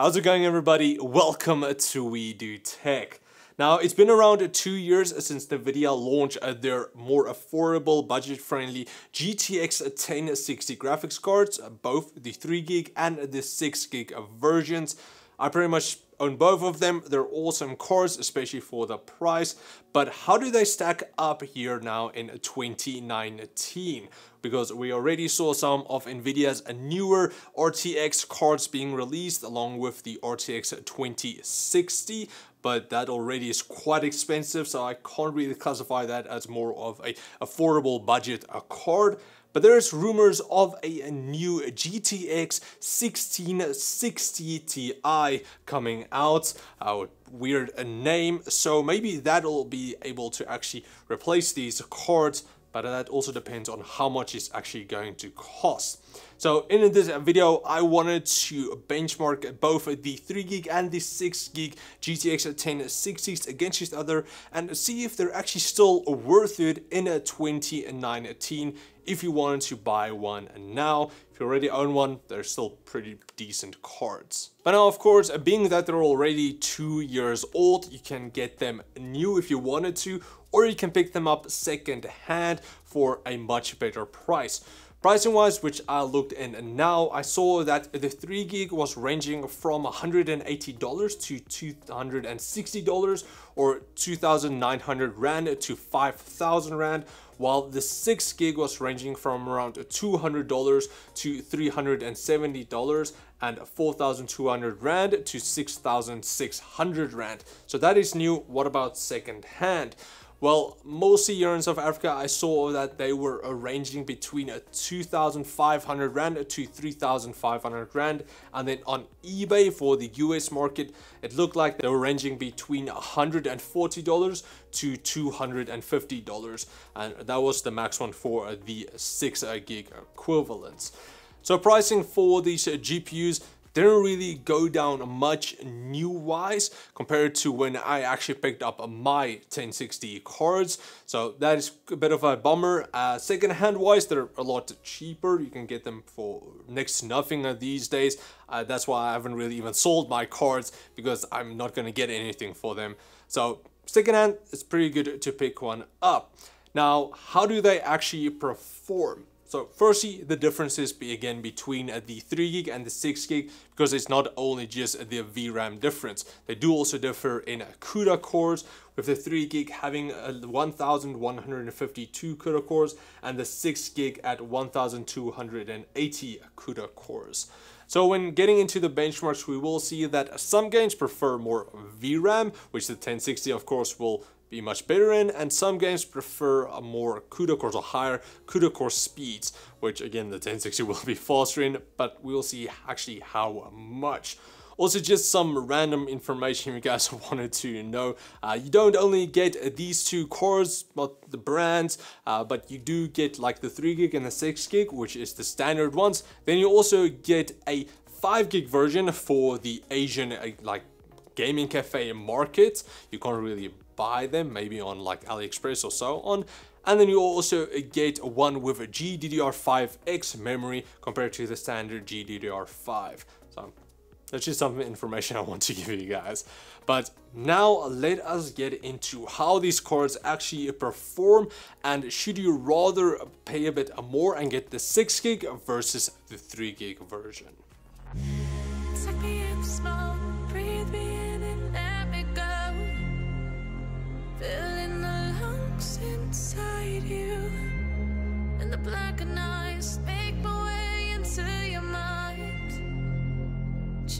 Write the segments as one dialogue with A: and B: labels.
A: How's it going everybody? Welcome to We Do Tech. Now, it's been around two years since NVIDIA launched their more affordable, budget-friendly GTX 1060 graphics cards, both the 3GB and the 6GB versions. I pretty much own both of them. They're awesome cards, especially for the price. But how do they stack up here now in 2019? Because we already saw some of NVIDIA's newer RTX cards being released along with the RTX 2060 but that already is quite expensive so I can't really classify that as more of a affordable budget card but there's rumors of a new GTX 1660 Ti coming out. A weird name, so maybe that'll be able to actually replace these cards but that also depends on how much it's actually going to cost. So in this video, I wanted to benchmark both the 3 gig and the 6 gig GTX 1060s against each other and see if they're actually still worth it in 2019 if you wanted to buy one now. If you already own one, they're still pretty decent cards. But now, of course, being that they're already two years old, you can get them new if you wanted to, or you can pick them up second hand for a much better price. Pricing wise, which I looked in and now, I saw that the 3 gig was ranging from $180 to $260 or 2,900 Rand to 5,000 Rand, while the 6 gig was ranging from around $200 to $370 and 4,200 Rand to 6,600 Rand. So that is new. What about second hand? Well, mostly here in South Africa, I saw that they were ranging between a 2,500 Rand to 3,500 Rand. And then on eBay for the US market, it looked like they were ranging between $140 to $250. And that was the max one for the 6 gig equivalents. So pricing for these GPUs, didn't really go down much new wise compared to when I actually picked up my 1060 cards. So that is a bit of a bummer. Uh, second hand wise, they're a lot cheaper. You can get them for next to nothing these days. Uh, that's why I haven't really even sold my cards because I'm not going to get anything for them. So second hand, it's pretty good to pick one up. Now, how do they actually perform? So firstly, the differences be again between uh, the 3 gig and the 6 gig because it's not only just the VRAM difference. They do also differ in CUDA cores with the 3 gig having uh, 1152 CUDA cores and the 6 gig at 1280 CUDA cores. So when getting into the benchmarks, we will see that some games prefer more VRAM, which the 1060 of course will be much better in, and some games prefer a more CUDA cores or higher CUDA core speeds, which again the 1060 will be faster in, but we'll see actually how much. Also, just some random information you guys wanted to know. Uh, you don't only get these two cores, but the brands, uh, but you do get like the 3 gig and the 6 gig, which is the standard ones. Then you also get a 5 gig version for the Asian uh, like gaming cafe market. You can't really buy them, maybe on like AliExpress or so on. And then you also get one with a GDDR5X memory compared to the standard GDDR5. So that's just some information I want to give you guys. But now let us get into how these cards actually perform and should you rather pay a bit more and get the 6 gig versus the 3 gig version.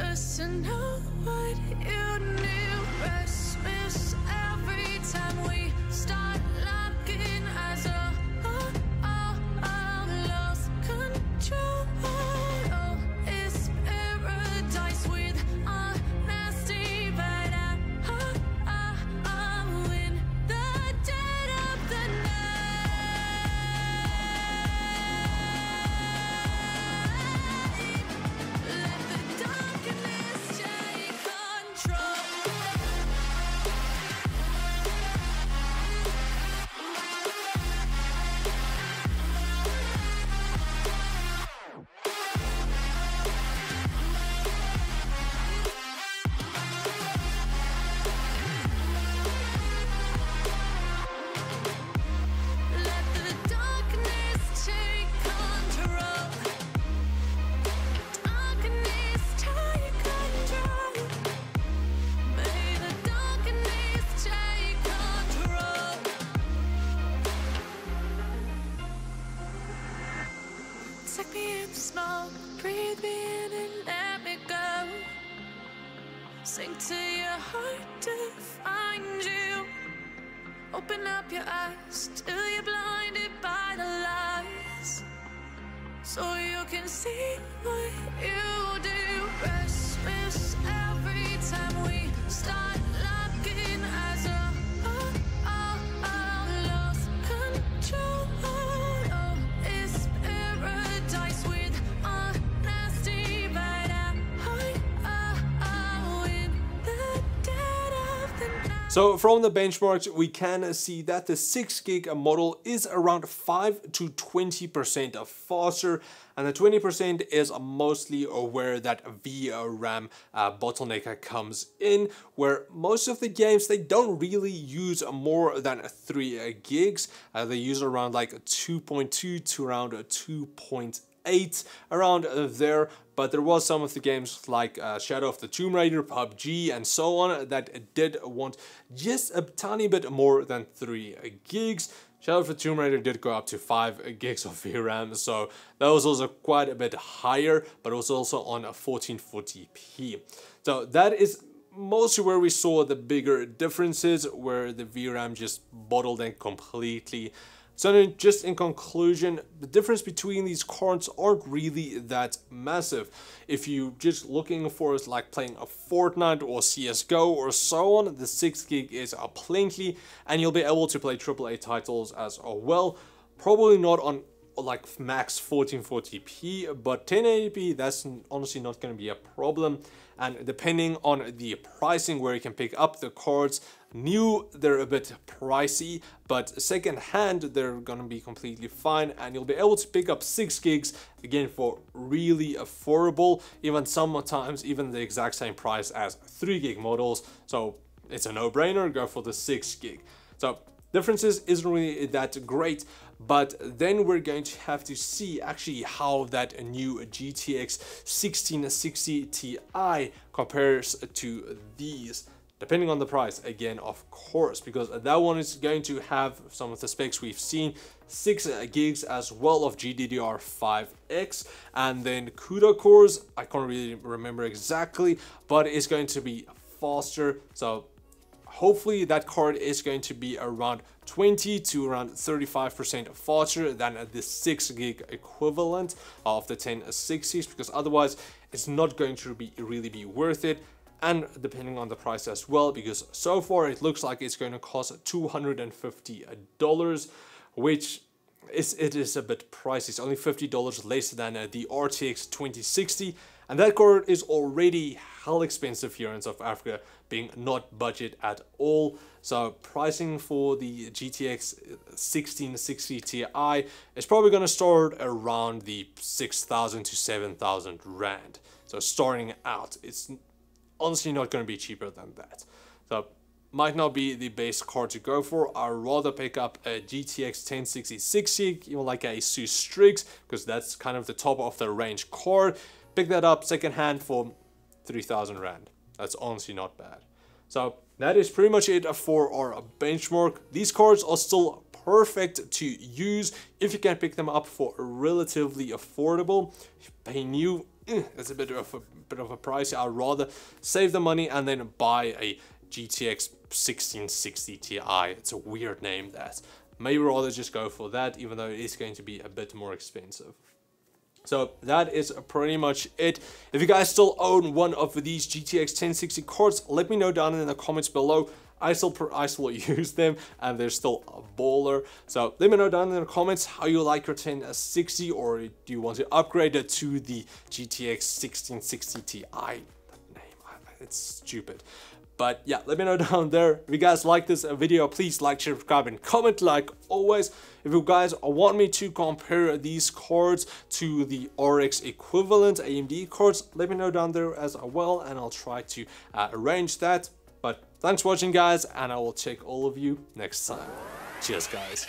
A: Just to know what you knew Restless every time we start locking
B: Open up your eyes till you're blinded by the lies. So you can see what you do. Restless every time we start
A: So from the benchmarks, we can see that the 6 gig model is around 5 to 20% faster and the 20% is mostly where that VRAM uh, bottleneck comes in, where most of the games, they don't really use more than 3 gigs. Uh, they use around like 2.2 to around 2.8 eight around there but there was some of the games like uh, Shadow of the Tomb Raider, PUBG and so on that did want just a tiny bit more than 3 gigs. Shadow of the Tomb Raider did go up to 5 gigs of VRAM, so that was also quite a bit higher, but it was also on a 1440p. So that is mostly where we saw the bigger differences, where the VRAM just bottled in completely. So then just in conclusion, the difference between these cards aren't really that massive. If you're just looking for like playing a Fortnite or CSGO or so on, the 6 gig is a plenty and you'll be able to play AAA titles as well. Probably not on like max 1440p, but 1080p, that's honestly not going to be a problem. And depending on the pricing where you can pick up the cards, new they're a bit pricey, but second hand they're gonna be completely fine and you'll be able to pick up 6 gigs again for really affordable, even sometimes even the exact same price as 3 gig models. So it's a no-brainer, go for the 6 gig. So differences isn't really that great but then we're going to have to see actually how that new GTX 1660 Ti compares to these depending on the price again of course because that one is going to have some of the specs we've seen 6 gigs as well of GDDR5X and then CUDA cores I can't really remember exactly but it's going to be faster so hopefully that card is going to be around 20 to around 35% faster than the 6 gig equivalent of the 1060s because otherwise it's not going to be really be worth it. And depending on the price as well because so far it looks like it's going to cost $250 which is it is a bit pricey. It's only $50 less than uh, the RTX 2060 and that card is already hell expensive here in South Africa being not budget at all so pricing for the GTX 1660 Ti is probably going to start around the 6,000 to 7,000 Rand. So starting out, it's honestly not going to be cheaper than that. So might not be the best card to go for. I'd rather pick up a GTX 1060 even like a ASUS Strix, because that's kind of the top of the range card. Pick that up second hand for 3000 Rand. That's honestly not bad. So that is pretty much it for our benchmark. These cards are still perfect to use if you can pick them up for relatively affordable. Pay new, eh, it's a bit of a bit of a price. I'd rather save the money and then buy a GTX 1660 Ti. It's a weird name that. Maybe rather just go for that, even though it is going to be a bit more expensive. So that is pretty much it. If you guys still own one of these GTX 1060 cards, let me know down in the comments below. I still I still use them and they're still a baller. So let me know down in the comments how you like your 1060 or do you want to upgrade it to the GTX 1660 Ti. That name, it's stupid. But yeah, let me know down there. If you guys like this video, please like, share, subscribe, and comment like always. If you guys want me to compare these cards to the RX equivalent AMD cards, let me know down there as well, and I'll try to uh, arrange that. But thanks for watching, guys, and I will check all of you next time. Cheers, guys.